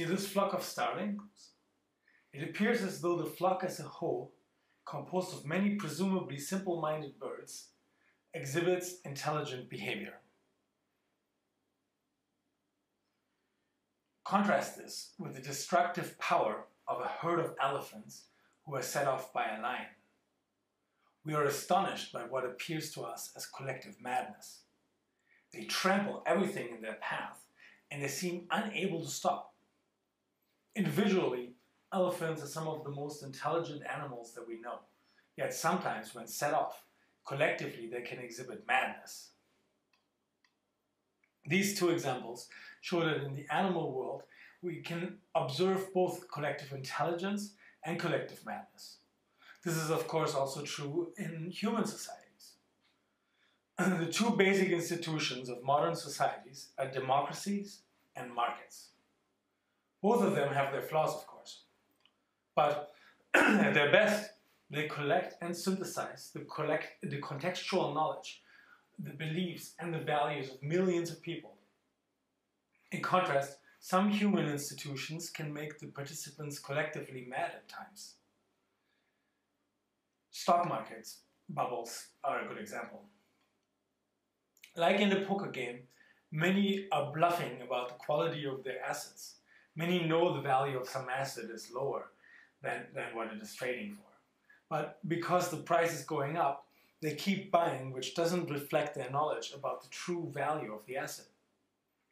See this flock of starlings? It appears as though the flock as a whole, composed of many presumably simple-minded birds, exhibits intelligent behavior. Contrast this with the destructive power of a herd of elephants who are set off by a lion. We are astonished by what appears to us as collective madness. They trample everything in their path and they seem unable to stop. Individually, elephants are some of the most intelligent animals that we know, yet sometimes when set off, collectively they can exhibit madness. These two examples show that in the animal world we can observe both collective intelligence and collective madness. This is of course also true in human societies. the two basic institutions of modern societies are democracies and markets. Both of them have their flaws, of course. But at their best, they collect and synthesize the, collect, the contextual knowledge, the beliefs, and the values of millions of people. In contrast, some human institutions can make the participants collectively mad at times. Stock markets bubbles are a good example. Like in the poker game, many are bluffing about the quality of their assets. Many know the value of some asset is lower than, than what it is trading for. But because the price is going up, they keep buying, which doesn't reflect their knowledge about the true value of the asset.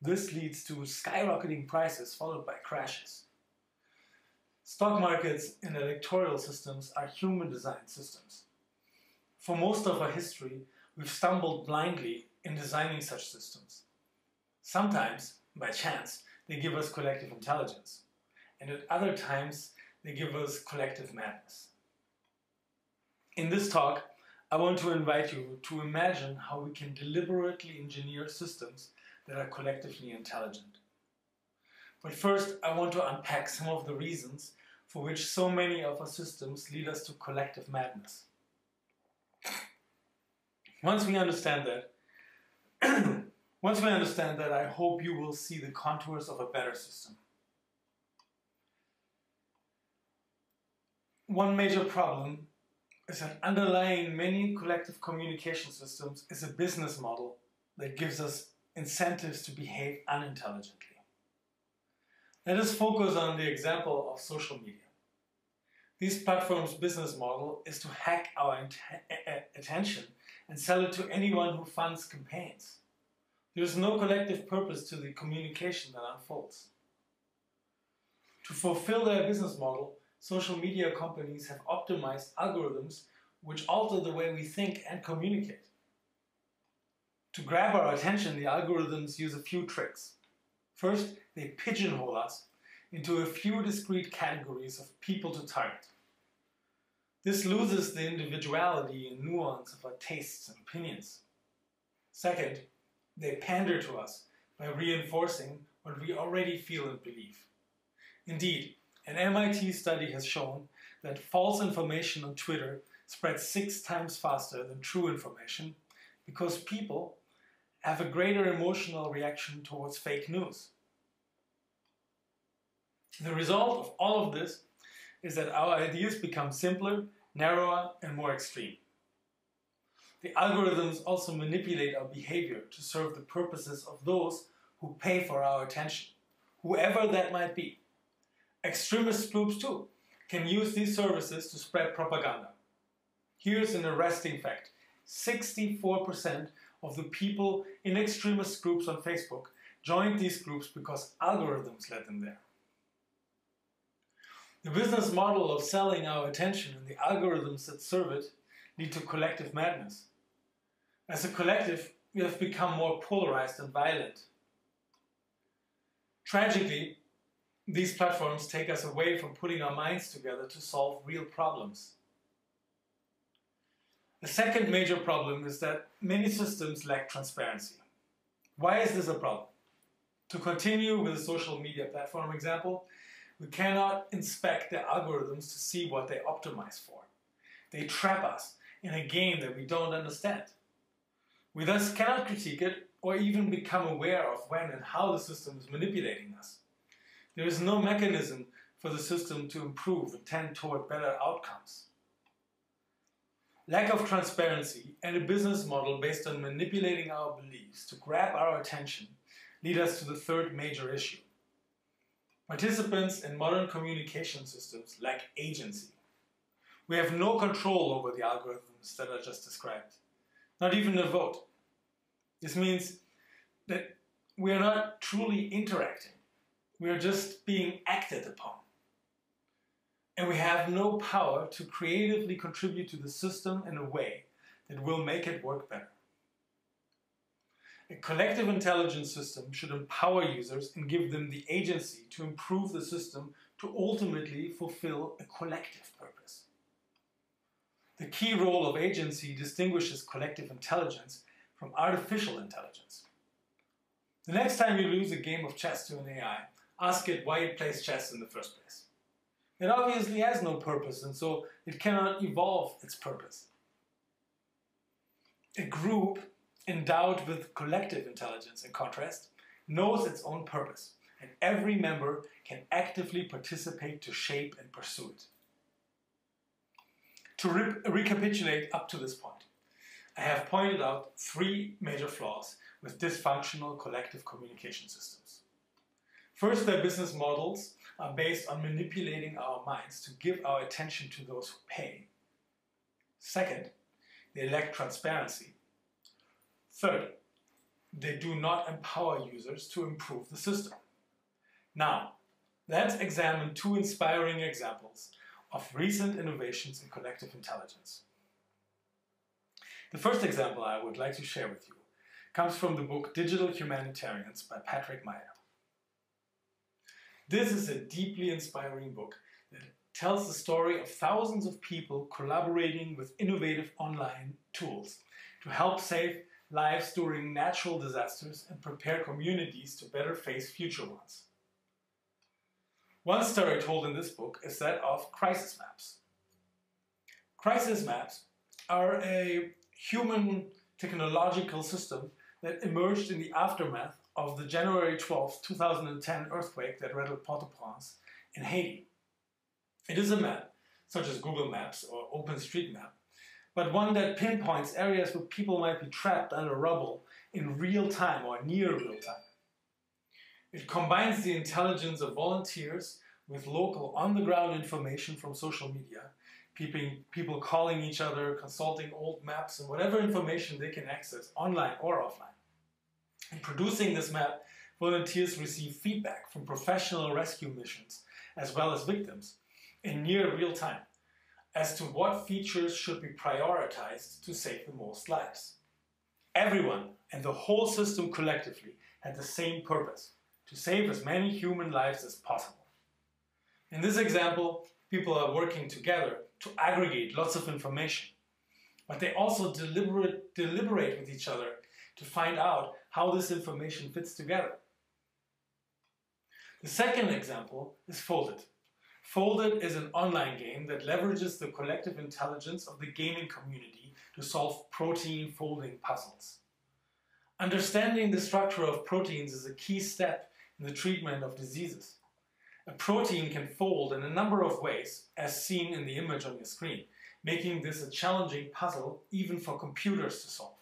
This leads to skyrocketing prices followed by crashes. Stock markets and electoral systems are human designed systems. For most of our history, we've stumbled blindly in designing such systems. Sometimes, by chance, they give us collective intelligence, and at other times, they give us collective madness. In this talk, I want to invite you to imagine how we can deliberately engineer systems that are collectively intelligent. But first, I want to unpack some of the reasons for which so many of our systems lead us to collective madness. Once we understand that, once we understand that, I hope you will see the contours of a better system. One major problem is that underlying many collective communication systems is a business model that gives us incentives to behave unintelligently. Let us focus on the example of social media. These platforms' business model is to hack our attention and sell it to anyone who funds campaigns. There is no collective purpose to the communication that unfolds. To fulfill their business model, social media companies have optimized algorithms which alter the way we think and communicate. To grab our attention, the algorithms use a few tricks. First, they pigeonhole us into a few discrete categories of people to target. This loses the individuality and nuance of our tastes and opinions. Second, they pander to us by reinforcing what we already feel and believe. Indeed, an MIT study has shown that false information on Twitter spreads six times faster than true information because people have a greater emotional reaction towards fake news. The result of all of this is that our ideas become simpler, narrower, and more extreme. The algorithms also manipulate our behavior to serve the purposes of those who pay for our attention, whoever that might be. Extremist groups, too, can use these services to spread propaganda. Here's an arresting fact 64% of the people in extremist groups on Facebook joined these groups because algorithms led them there. The business model of selling our attention and the algorithms that serve it lead to collective madness. As a collective, we have become more polarized and violent. Tragically, these platforms take us away from putting our minds together to solve real problems. The second major problem is that many systems lack transparency. Why is this a problem? To continue with the social media platform example, we cannot inspect the algorithms to see what they optimize for. They trap us in a game that we don't understand. We thus cannot critique it or even become aware of when and how the system is manipulating us. there is no mechanism for the system to improve and tend toward better outcomes. Lack of transparency and a business model based on manipulating our beliefs to grab our attention lead us to the third major issue. Participants in modern communication systems lack agency. We have no control over the algorithms that I just described, not even a vote. This means that we are not truly interacting. We are just being acted upon. And we have no power to creatively contribute to the system in a way that will make it work better. A collective intelligence system should empower users and give them the agency to improve the system to ultimately fulfill a collective purpose. The key role of agency distinguishes collective intelligence from artificial intelligence. The next time you lose a game of chess to an AI, ask it why it plays chess in the first place. It obviously has no purpose, and so it cannot evolve its purpose. A group endowed with collective intelligence, in contrast, knows its own purpose, and every member can actively participate to shape and pursue it. To re recapitulate up to this point, I have pointed out three major flaws with dysfunctional collective communication systems. First, their business models are based on manipulating our minds to give our attention to those who pay. Second, they lack transparency. Third, they do not empower users to improve the system. Now, let's examine two inspiring examples of recent innovations in collective intelligence. The first example I would like to share with you comes from the book Digital Humanitarians by Patrick Meier. This is a deeply inspiring book that tells the story of thousands of people collaborating with innovative online tools to help save lives during natural disasters and prepare communities to better face future ones. One story told in this book is that of crisis maps. Crisis maps are a human technological system that emerged in the aftermath of the January 12, 2010 earthquake that rattled Port-au-Prince in Haiti. It is a map, such as Google Maps or OpenStreetMap, but one that pinpoints areas where people might be trapped under rubble in real time or near real time. It combines the intelligence of volunteers with local on-the-ground information from social media, people calling each other, consulting old maps, and whatever information they can access online or offline. In producing this map, volunteers receive feedback from professional rescue missions as well as victims in near real time as to what features should be prioritized to save the most lives. Everyone and the whole system collectively had the same purpose, to save as many human lives as possible. In this example, people are working together to aggregate lots of information, but they also deliberate, deliberate with each other to find out how this information fits together. The second example is Foldit. Foldit is an online game that leverages the collective intelligence of the gaming community to solve protein folding puzzles. Understanding the structure of proteins is a key step in the treatment of diseases. A protein can fold in a number of ways, as seen in the image on your screen, making this a challenging puzzle even for computers to solve.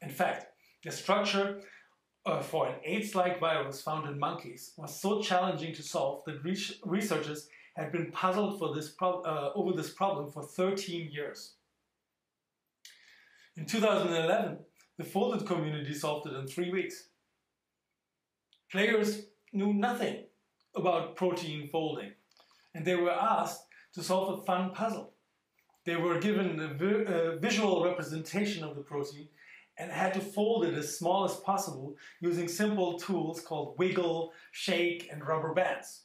In fact, the structure uh, for an AIDS-like virus found in monkeys was so challenging to solve that re researchers had been puzzled for this uh, over this problem for 13 years. In 2011, the Foldit community solved it in three weeks. Players knew nothing about protein folding, and they were asked to solve a fun puzzle. They were given a, vi a visual representation of the protein and had to fold it as small as possible using simple tools called wiggle, shake, and rubber bands.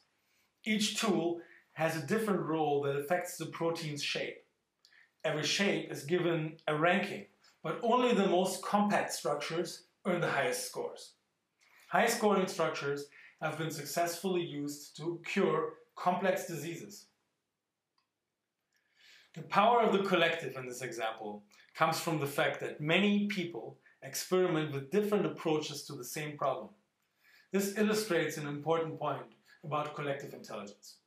Each tool has a different role that affects the protein's shape. Every shape is given a ranking, but only the most compact structures earn the highest scores. High scoring structures have been successfully used to cure complex diseases. The power of the collective in this example comes from the fact that many people experiment with different approaches to the same problem. This illustrates an important point about collective intelligence.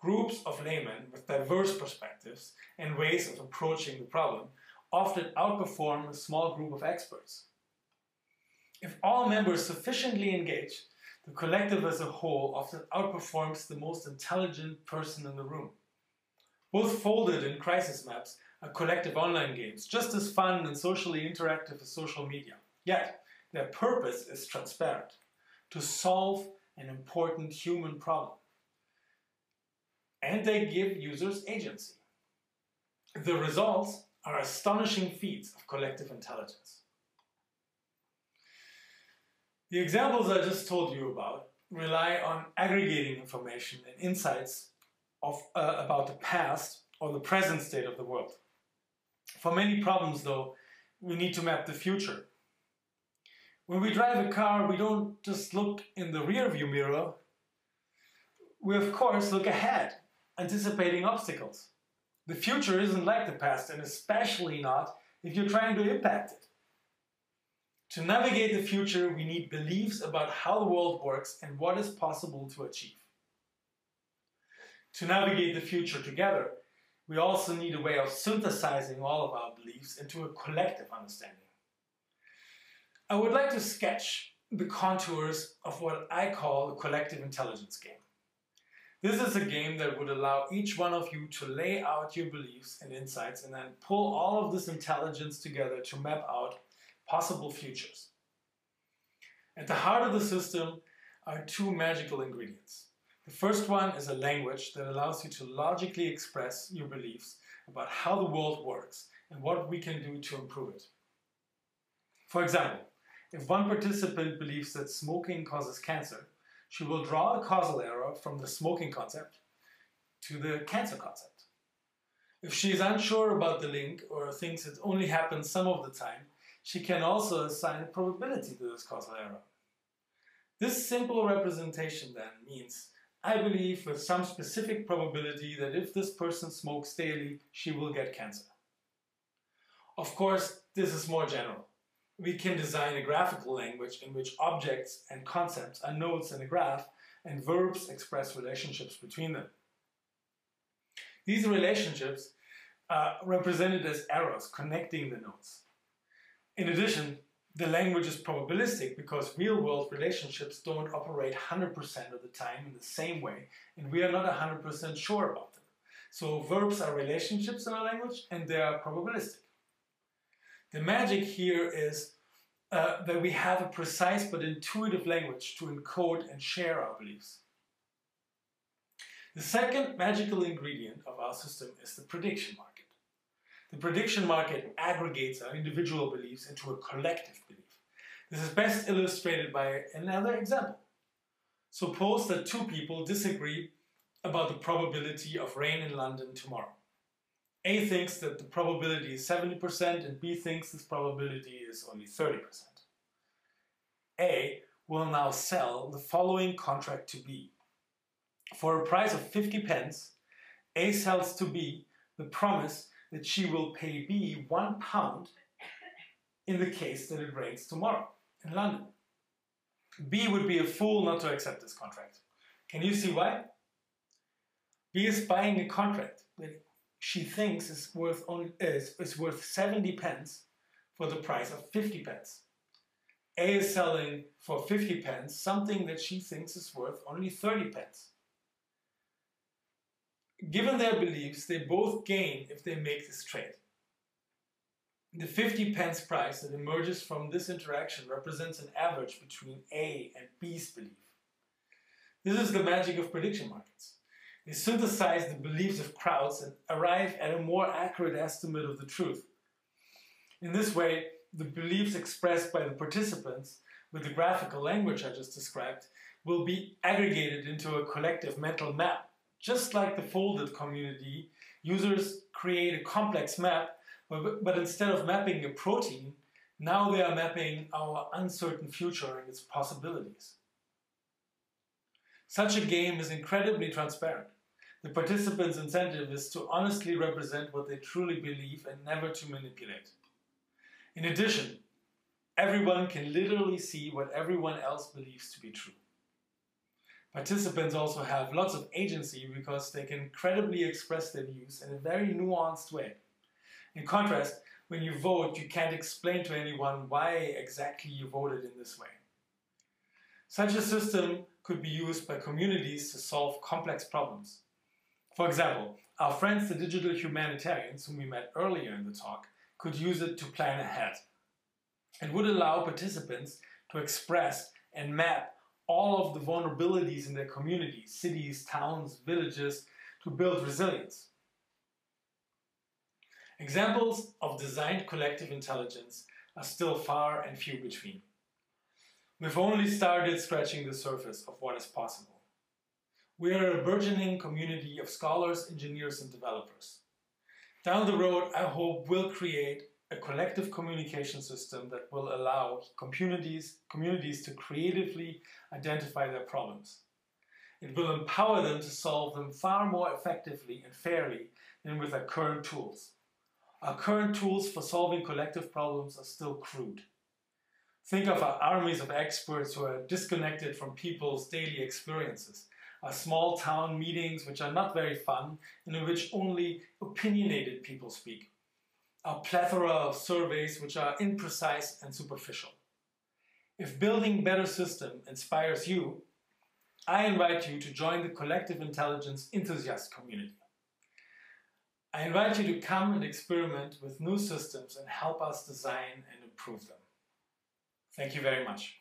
Groups of laymen with diverse perspectives and ways of approaching the problem often outperform a small group of experts. If all members sufficiently engage, the collective as a whole often outperforms the most intelligent person in the room. Both Foldit in crisis maps are collective online games, just as fun and socially interactive as social media. Yet, their purpose is transparent to solve an important human problem. And they give users agency. The results are astonishing feats of collective intelligence. The examples I just told you about rely on aggregating information and insights of, uh, about the past or the present state of the world. For many problems, though, we need to map the future. When we drive a car, we don't just look in the rearview mirror. We, of course, look ahead, anticipating obstacles. The future isn't like the past, and especially not if you're trying to impact it. To navigate the future, we need beliefs about how the world works and what is possible to achieve. To navigate the future together, we also need a way of synthesizing all of our beliefs into a collective understanding. I would like to sketch the contours of what I call a collective intelligence game. This is a game that would allow each one of you to lay out your beliefs and insights and then pull all of this intelligence together to map out possible futures. At the heart of the system are two magical ingredients. The first one is a language that allows you to logically express your beliefs about how the world works and what we can do to improve it. For example, if one participant believes that smoking causes cancer, she will draw a causal arrow from the smoking concept to the cancer concept. If she is unsure about the link or thinks it only happens some of the time, she can also assign a probability to this causal arrow. This simple representation then means I believe with some specific probability that if this person smokes daily, she will get cancer. Of course, this is more general. We can design a graphical language in which objects and concepts are nodes in a graph and verbs express relationships between them. These relationships are represented as arrows connecting the nodes. In addition, the language is probabilistic because real world relationships don't operate 100% of the time in the same way, and we are not 100% sure about them. So, verbs are relationships in our language and they are probabilistic. The magic here is uh, that we have a precise but intuitive language to encode and share our beliefs. The second magical ingredient of our system is the prediction market. The prediction market aggregates our individual beliefs into a collective belief. This is best illustrated by another example. Suppose that two people disagree about the probability of rain in London tomorrow. A thinks that the probability is 70% and B thinks this probability is only 30%. A will now sell the following contract to B. For a price of 50 pence, A sells to B the promise that she will pay B one pound in the case that it rains tomorrow in London. B would be a fool not to accept this contract. Can you see why? B is buying a contract that she thinks is worth only is, is worth 70 pence for the price of 50 pence. A is selling for 50 pence something that she thinks is worth only 30 pence. Given their beliefs, they both gain if they make this trade. The 50 pence price that emerges from this interaction represents an average between A and B's belief. This is the magic of prediction markets. They synthesize the beliefs of crowds and arrive at a more accurate estimate of the truth. In this way, the beliefs expressed by the participants with the graphical language I just described will be aggregated into a collective mental map just like the Foldit community, users create a complex map, but, instead of mapping a protein, now they are mapping our uncertain future and its possibilities. Such a game is incredibly transparent. The participants' incentive is to honestly represent what they truly believe and never to manipulate. In addition, everyone can literally see what everyone else believes to be true. Participants also have lots of agency because they can credibly express their views in a very nuanced way. In contrast, when you vote, you can't explain to anyone why exactly you voted in this way. Such a system could be used by communities to solve complex problems. For example, our friends, the digital humanitarians, whom we met earlier in the talk, could use it to plan ahead. It would allow participants to express and map all of the vulnerabilities in their communities, cities, towns, villages, to build resilience. Examples of designed collective intelligence are still far and few between. We've only started scratching the surface of what is possible. We are a burgeoning community of scholars, engineers, and developers. Down the road, I hope we'll create a collective communication system that will allow communities, communities to creatively identify their problems. It will empower them to solve them far more effectively and fairly than with our current tools. Our current tools for solving collective problems are still crude. Think of our armies of experts who are disconnected from people's daily experiences, our small town meetings which are not very fun and in which only opinionated people speak, our plethora of surveys which are imprecise and superficial. If building better system inspires you, I invite you to join the collective intelligence enthusiast community. I invite you to come and experiment with new systems and help us design and improve them. Thank you very much.